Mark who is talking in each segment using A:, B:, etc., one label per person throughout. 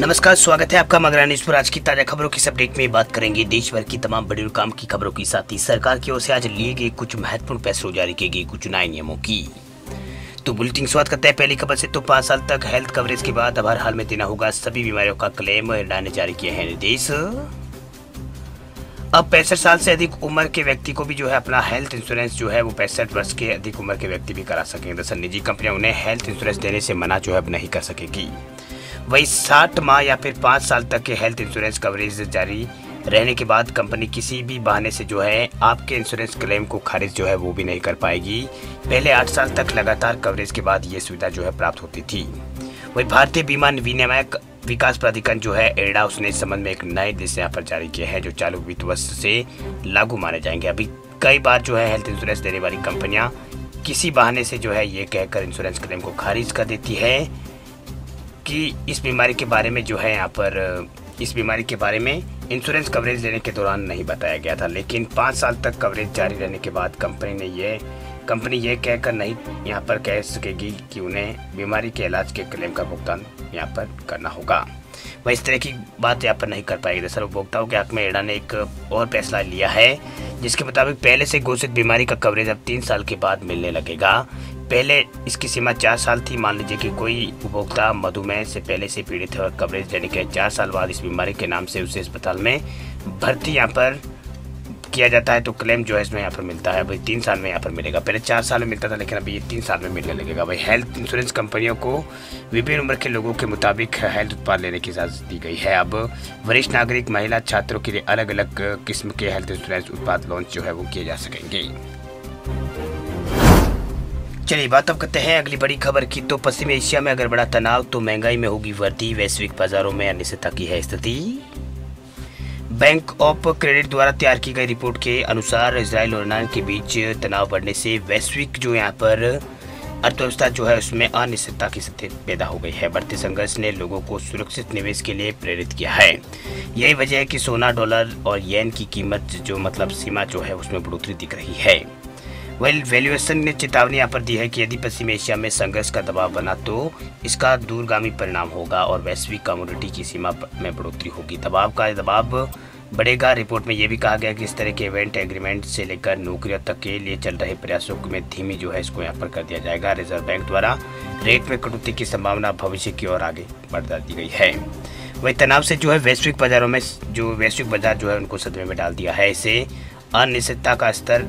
A: नमस्कार, स्वागत है आपका मगरा न्यूज़ पर। आज की ताज़ा खबरों की अपडेट में बात करेंगे। देश भर की तमाम बड़ी काम की खबरों के साथ ही सरकार की ओर से आज लिए गए कुछ महत्वपूर्ण फैसलों, जारी किए गए कुछ नए नियमों की। तो बुलेटिन स्वागत करते हैं। पहली खबर से तो पाँच साल तक हेल्थ कवरेज के बाद अब हर हाल में देना होगा सभी बीमारियों का क्लेम इरडा ने जारी किए हैं निर्देश। अब पैंसठ साल से अधिक उम्र के व्यक्ति को भी जो है अपना हेल्थ इंश्योरेंस जो है वो पैंसठ वर्ष के अधिक उम्र के व्यक्ति भी करा सकेंगे। दरअसल निजी कंपनियाँ उन्हें हेल्थ इंश्योरेंस देने से मना जो है अब नहीं कर सकेगी। वही साठ माह या फिर पाँच साल तक के हेल्थ इंश्योरेंस कवरेज जारी। रहने के बाद कंपनी किसी भी बहाने से जो है, आपके इंश्योरेंस क्लेम को खारिज जो है, वो भी नहीं कर पाएगी। पहले आठ साल तक लगातार कवरेज के बाद ये सुविधा जो है प्राप्त होती थी। वही भारतीय बीमा विनियामक विकास प्राधिकरण जो है, एडा, उसने इस संबंध में एक नए दिशा यहाँ पर जारी किए हैं, जो चालू वित्त वर्ष से लागू माने जाएँगे। अभी कई बार जो है हेल्थ इंश्योरेंस देने वाली कंपनियाँ किसी बहाने से जो है, ये कहकर इंश्योरेंस क्लेम को खारिज कर देती है। कि इस बीमारी के बारे में जो है यहाँ पर, इस बीमारी के बारे में इंश्योरेंस कवरेज लेने के दौरान नहीं बताया गया था, लेकिन पाँच साल तक कवरेज जारी रहने के बाद कंपनी ने ये कंपनी ये कहकर नहीं यहाँ पर कह सकेगी कि उन्हें बीमारी के इलाज के क्लेम का भुगतान यहाँ पर करना होगा। वह इस तरह की बात यहाँ पर नहीं कर पाएगी। दरअसल उपभोक्ताओं के हक में एडा ने एक और फैसला लिया है, जिसके मुताबिक पहले से घोषित बीमारी का कवरेज अब तीन साल के बाद मिलने लगेगा। पहले इसकी सीमा चार साल थी। मान लीजिए कि कोई उपभोक्ता मधुमेह से पहले से पीड़ित है और कवरेज लेने के चार साल बाद इस बीमारी के नाम से उसे अस्पताल में भर्ती यहाँ पर किया जाता है तो क्लेम जो है इसमें यहाँ पर मिलता है। भाई तीन साल में यहाँ पर मिलेगा। पहले चार साल में मिलता था, लेकिन अभी ये तीन साल में मिलने लगेगा। भाई हेल्थ इंश्योरेंस कंपनियों को विभिन्न उम्र के लोगों के मुताबिक हेल्थ उत्पाद लेने की इजाज़त दी गई है। अब वरिष्ठ नागरिक, महिला, छात्रों के लिए अलग अलग किस्म के हेल्थ इंश्योरेंस उत्पाद लॉन्च जो है वो किए जा सकेंगे। चलिए, बात अब करते हैं अगली बड़ी खबर की। तो पश्चिमी एशिया में अगर बड़ा तनाव तो महँगाई में होगी वृद्धि। वैश्विक बाजारों में अनिश्चितता की है स्थिति। बैंक ऑफ़ क्रेडिट द्वारा तैयार की गई रिपोर्ट के अनुसार इसराइल और ईरान के बीच तनाव बढ़ने से वैश्विक जो यहाँ पर अर्थव्यवस्था जो है, उसमें अनिश्चितता की स्थिति पैदा हो गई है। बढ़ते संघर्ष ने लोगों को सुरक्षित निवेश के लिए प्रेरित किया है। यही वजह है कि सोना, डॉलर और येन की कीमत जो मतलब सीमा जो है, उसमें बढ़ोतरी दिख रही है। वेल वैल्यूएशन ने चेतावनी यहाँ पर दी है कि यदि पश्चिम एशिया में संघर्ष का दबाव बना तो इसका दूरगामी परिणाम होगा और वैश्विक कम्युनिटी की सीमा में बढ़ोतरी होगी। दबाव का दबाव बढ़ेगा। रिपोर्ट में यह भी कहा गया कि इस तरह के इवेंट एग्रीमेंट से लेकर नौकरियों तक के लिए चल रहे प्रयासों में धीमी जो है, इसको यहाँ पर कर दिया जाएगा। रिज़र्व बैंक द्वारा रेट में कटौती की संभावना भविष्य की ओर आगे बढ़ा दी गई है। वही तनाव से जो है, वैश्विक बाजारों में जो वैश्विक बाज़ार जो है, उनको सदमे में डाल दिया है। इसे अनिश्चितता का स्तर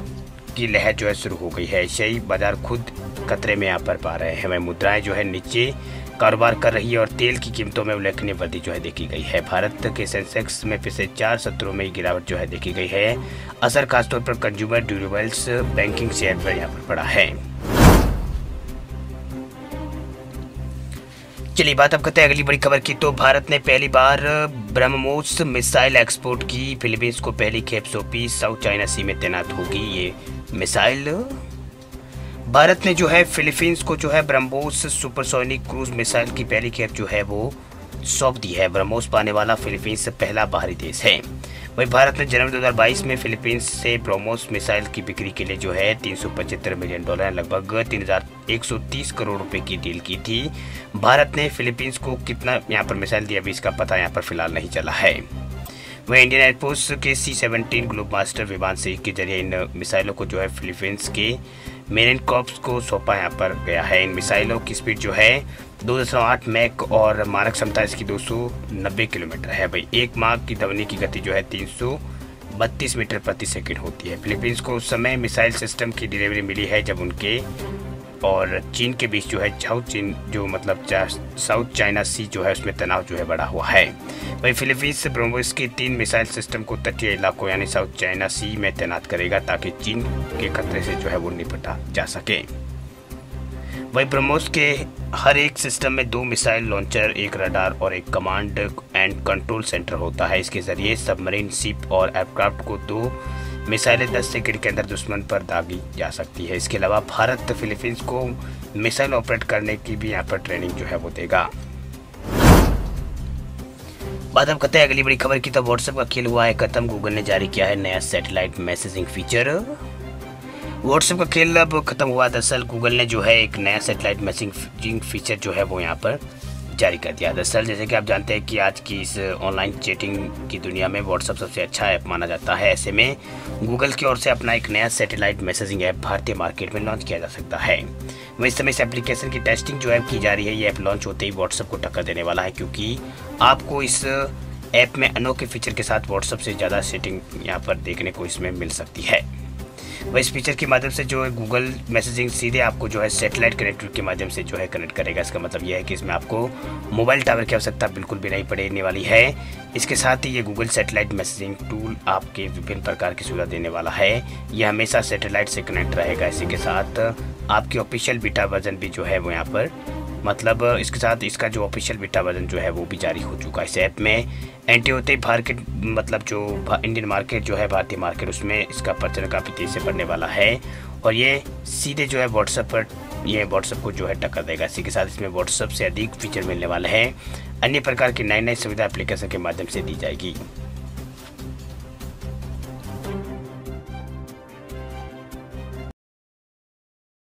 A: की लहर जो है शुरू हो गई है। एशियाई बाज़ार खुद खतरे में यहाँ पर पा रहे हैं। वह मुद्राएँ जो है नीचे कारोबार कर रही है और तेल की कीमतों में उल्लेखनीय वृद्धि जो है देखी गई है। भारत के सेंसेक्स में पिछले चार सत्रों में गिरावट जो है देखी गई है। असर खासतौर पर कंज्यूमर ड्यूरेबल्स बैंकिंग शेयर पर यहाँ पर पड़ा है। चलिए, बात अब करते हैं अगली बड़ी खबर की। तो भारत ने पहली बार ब्रह्मोस मिसाइल एक्सपोर्ट की। फिलीपींस को पहली खेप सौंपी साउथ चाइना सी में तैनात होगी। ये मिसाइल। भारत ने जो है फिलीपींस को जो है ब्रह्मोस सुपरसोनिक क्रूज मिसाइल की पहली खेप जो है वो सौंप दी है। ब्रह्मोस पाने वाला फिलीपींस पहला बाहरी देश है। वहीं भारत ने जनवरी 2022 में फिलीपींस से ब्रह्मोस मिसाइल की बिक्री के लिए जो है तीन सौ पचहत्तर मिलियन डॉलर, लगभग 3130 करोड़ रुपए की डील की थी। भारत ने फिलीपींस को कितना यहाँ पर मिसाइल दिया अभी इसका पता यहाँ पर फ़िलहाल नहीं चला है। वह इंडियन एयरफोर्स के सी सेवनटीन ग्लोब मास्टर विमान से के ज़रिए इन मिसाइलों को जो है फिलीपींस के मेरिन कॉप्स को सौंपा यहाँ पर गया है। इन मिसाइलों की स्पीड जो है दो दशमलव आठ मैक और मारक क्षमता इसकी 290 किलोमीटर है। भाई, एक माह की ध्वनि की गति जो है तीन सौ बत्तीस मीटर प्रति सेकंड होती है। फिलीपींस को उस समय मिसाइल सिस्टम की डिलीवरी मिली है जब उनके और चीन के बीच जो है साउथ चीन जो मतलब साउथ चाइना सी जो है उसमें तनाव जो है बढ़ा हुआ है। वही फिलीपींस ब्रह्मोस के तीन मिसाइल सिस्टम को तटीय इलाकों यानी साउथ चाइना सी में तैनात करेगा ताकि चीन के खतरे से जो है वो निपटा जा सके। वही ब्रह्मोस के हर एक सिस्टम में दो मिसाइल लॉन्चर, एक रडार और एक कमांड एंड कंट्रोल सेंटर होता है। इसके ज़रिए सबमरीन शिप और एयरक्राफ्ट को दो मिसाइलें दस सेकंड के अंदर दुश्मन पर दागी जा सकती है। इसके अलावा भारत फिलीपींस को मिसाइल ऑपरेट करने की भी यहाँ पर ट्रेनिंग जो है वो देगा। बात हम कहते हैं, अगली बड़ी खबर की तो व्हाट्सएप का खेल हुआ है। खत्म गूगल ने जारी किया है नया सैटेलाइट मैसेजिंग फीचर व्हाट्सएप का खेल अब खत्म हुआ। दरअसल गूगल ने जो है एक नया सैटेलाइट मैसेजिंग फीचर जो है वो यहाँ पर जारी कर दिया। दरअसल, जैसे कि आप जानते हैं कि आज की इस ऑनलाइन चैटिंग की दुनिया में व्हाट्सअप सबसे अच्छा ऐप माना जाता है। ऐसे में गूगल की ओर से अपना एक नया सैटेलाइट मैसेजिंग ऐप भारतीय मार्केट में लॉन्च किया जा सकता है। वही समय इस एप्लीकेशन की टेस्टिंग जो है की जा रही है, ये ऐप लॉन्च होते ही व्हाट्सअप को टक्कर देने वाला है, क्योंकि आपको इस ऐप में अनोखे फीचर के साथ व्हाट्सअप से ज़्यादा सेटिंग यहाँ पर देखने को इसमें मिल सकती है। वह इस फीचर के माध्यम से जो है गूगल मैसेजिंग सीधे आपको जो है सेटेलाइट कनेक्टर के माध्यम से जो है कनेक्ट करेगा। इसका मतलब यह है कि इसमें आपको मोबाइल टावर की आवश्यकता बिल्कुल भी नहीं पड़ने वाली है। इसके साथ ही ये गूगल सेटेलाइट मैसेजिंग टूल आपके विभिन्न प्रकार की सुविधा देने वाला है। यह हमेशा सेटेलाइट से कनेक्ट रहेगा। इसी के साथ आपकी ऑफिशियल बीटा वर्जन भी जो है वो यहाँ पर मतलब इसके साथ इसका जो ऑफिशियल बीटा वर्जन जो है वो भी जारी हो चुका है इस ऐप में। एंटी होते ही मार्केट मतलब जो इंडियन मार्केट जो है, भारतीय मार्केट उसमें इसका प्रचलन काफ़ी तेज़ी से बढ़ने वाला है। और ये सीधे जो है व्हाट्सएप पर, ये व्हाट्सएप को जो है टक्कर देगा। इसी के साथ इसमें व्हाट्सएप से अधिक फीचर मिलने वाले हैं। अन्य प्रकार की नई नई सुविधा एप्लीकेशन के माध्यम से दी जाएगी।